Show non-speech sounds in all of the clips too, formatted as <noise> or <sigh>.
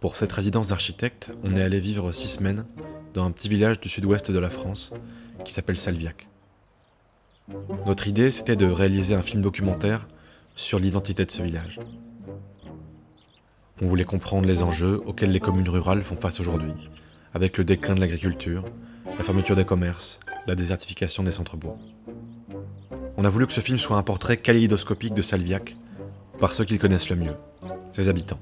Pour cette résidence d'architecte, on est allé vivre six semaines dans un petit village du sud-ouest de la France qui s'appelle Salviac. Notre idée, c'était de réaliser un film documentaire sur l'identité de ce village. On voulait comprendre les enjeux auxquels les communes rurales font face aujourd'hui, avec le déclin de l'agriculture, la fermeture des commerces, la désertification des centres-bourgs. On a voulu que ce film soit un portrait kaléidoscopique de Salviac, par ceux qui le connaissent le mieux, ses habitants.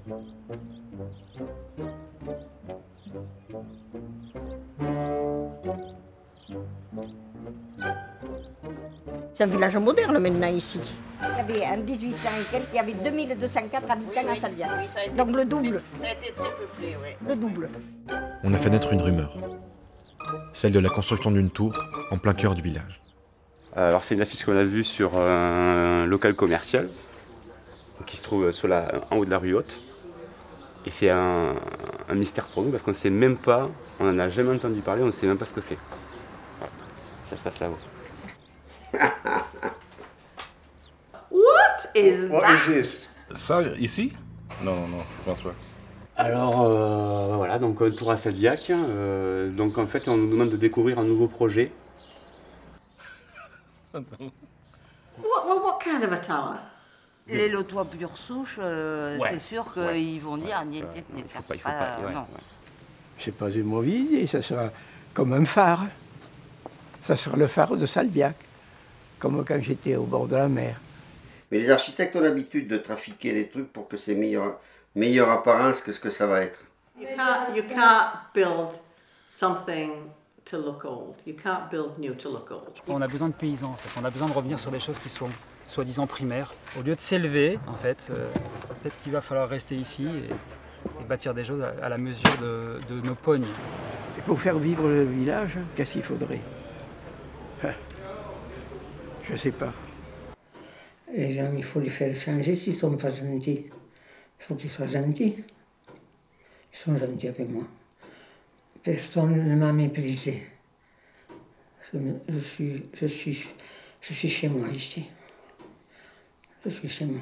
C'est un village moderne maintenant ici. Il y avait en 1800 et quelques, il y avait 2204 habitants à Salviac. Oui, Donc le double. Ça a été très peuplé, oui. le double. On a fait naître une rumeur, celle de la construction d'une tour en plein cœur du village. Alors c'est une affiche qu'on a vue sur un local commercial qui se trouve sur la, en haut de la rue Haute. Et c'est un, un mystère pour nous parce qu'on ne sait même pas, on n'en a jamais entendu parler, on ne sait même pas ce que c'est. Voilà. Ça se passe là-haut. <laughs> What is that? Ça, ici? Non, non, non, je pense pas. Alors euh, voilà, donc un tour à Salviac. euh, donc en fait on nous demande de découvrir un nouveau projet. What, what, what kind of a tower? Les lotois pure souche, euh, Ouais. c'est sûr qu'ils vont dire ouais, n'y il faut pas, pas, ouais, non. ouais. C'est pas une mauvaise idée, ça sera comme un phare. Ça sera le phare de Salviac, comme quand j'étais au bord de la mer. Mais les architectes ont l'habitude de trafiquer les trucs pour que c'est meilleure, meilleure apparence que ce que ça va être. You can't, you can't build something to look old. You can't build new to look old. On a besoin de paysans en fait. On a besoin de revenir sur des choses qui sont soi-disant primaires. Au lieu de s'élever, en fait, euh, peut-être qu'il va falloir rester ici et, et bâtir des choses à, à la mesure de, de nos pognes. Et pour faire vivre le village, qu'est-ce qu'il faudrait? Hein? Je sais pas. Les gens, il faut les faire changer s'ils sont pas gentils. Il faut qu'ils soient gentils. Ils sont gentils avec moi. Personne ne m'a méprisé. Je, suis, je, suis, je suis chez moi ici. Je suis chez moi.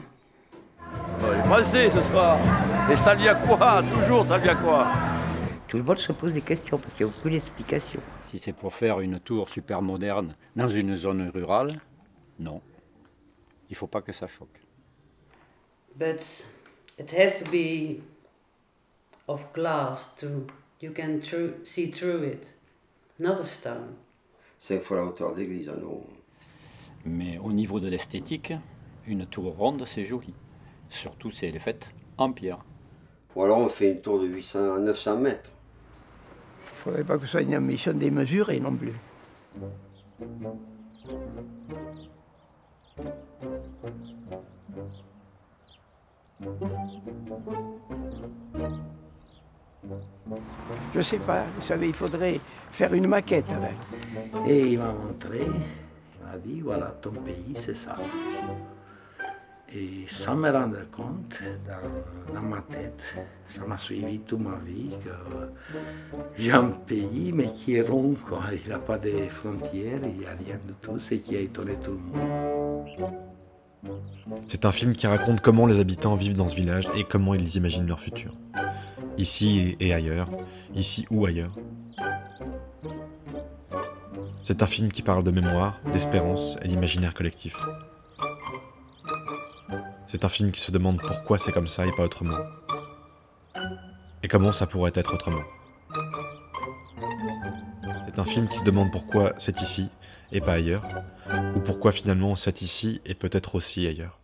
Les Français ce soir. Les Salviacois, toujours Salviacois. Tout le monde se pose des questions parce qu'il n'y a aucune explication. Si c'est pour faire une tour super moderne dans une zone rurale, non. Il ne faut pas que ça choque. But it has to be of glass to you can through, see through it, not of stone. Cinq fois la hauteur d'église, ah non. Mais au niveau de l'esthétique, une tour ronde, c'est joli. Surtout si elle est faite en pierre. Ou alors on fait une tour de 800 à 900 mètres. Il faudrait pas que ce soit une mission démesurée non plus. Je sais pas, vous savez, il faudrait faire une maquette avec. Et il m'a montré, il m'a dit, voilà, ton pays, c'est ça. Et sans me rendre compte, dans, dans ma tête, ça m'a suivi toute ma vie, que j'ai un pays, mais qui est rond, quoi. Il n'a pas de frontières, il n'y a rien de tout, ce qui a étonné tout le monde. C'est un film qui raconte comment les habitants vivent dans ce village et comment ils imaginent leur futur. Ici et ailleurs, ici ou ailleurs. C'est un film qui parle de mémoire, d'espérance et d'imaginaire collectif. C'est un film qui se demande pourquoi c'est comme ça et pas autrement. Et comment ça pourrait être autrement. C'est un film qui se demande pourquoi c'est ici et pas ailleurs, ou pourquoi finalement c'est ici et peut-être aussi ailleurs.